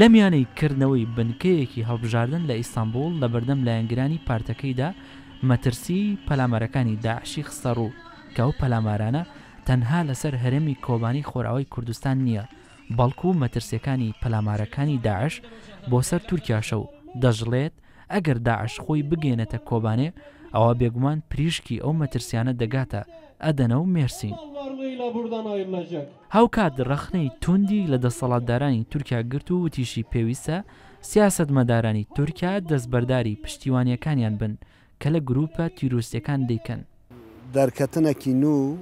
لەمیانەی کردنەوەی بنکەیەکی هەڵبژاردن لە ئیستانبوڵ لەبەردەم لایەنگرانی پارتەکەیدا مەترسیی پەلامارەکانی داعشی خستەڕوو کە ئەو پەلامارانە تەنها لەسەر هەرێمی کۆبانێی خۆراوای کوردستان نییە بەڵکو مەترسییەکانی پەلامارەکانی داعش بۆ سەر تورکیاشە و دەشڵێت ئەگەر داعش خۆی بگەینێتە کۆبانێ ئەوا بێگومان پریشکی ئەو مەترسیانە دەگاتە ئەدەنە و مێرسین. هاوکات رەخنەی تووندی لە دەسەڵاتدارانی تورکیا گرت و وتیشی پێویستە سیاسەتمەدارانی تورکیا دەستبەرداری پشتیوانییەکانیان بن کە لە گرووپە تیرۆرستییەکان دەیکەن. دەرکەتنەکی نوو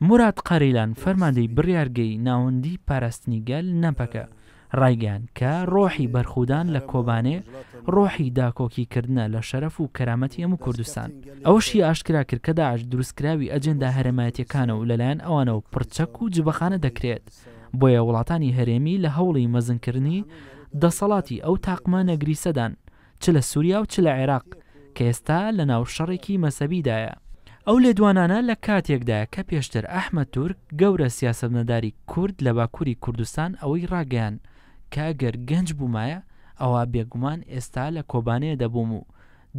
موراد قاریلان فەرماندەی بڕیارگەی ناوەندی پاراستنی گەل، نەپەکە، ڕایگەیاند کە ڕۆحی بەرخودان لە کۆبانێ ڕۆحی داکۆکیکردنە لە شەرەف و کەرامەتی هەموو کوردستان. ئەوەشی ئاشکرا کرد کە داعش دروستکراوی ئەجێندا هەرێمایەتییەکانە و لەلایەن ئەوانەوە پڕچەک و جبەخانە دەکرێت، بۆیە وڵاتانی هەرێمی لە هەوڵی مەزنکردنی دەسەڵاتی ئەو تاقمە نەگریسەدان چ لە سوریا و چ لە عێراق کە ئێستا لە ناو شەڕێکی مەزهەبیدایە. ئەو لێدوانانە لە کاتێکدایە کە پێشتر ئەحمەد تورک گەورە سیاسەتمەداری کورد لە باکوری کوردستان ئەوەی ڕاگەیان کە گەر گەنج بوومایە ئەوا بێگومان ئێستا لە کۆبانێ دەبووم و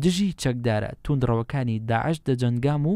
دژی چەکدارە توندڕەوەکانی داعش دەجەنگام و